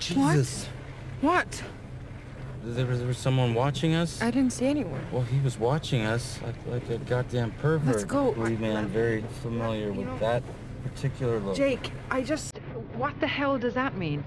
Jesus. What? There was, there was someone watching us? I didn't see anyone. Well, he was watching us like, like a goddamn pervert. Let's go. Wee man, very familiar You with know- that particular look. Jake, I just. What the hell does that mean?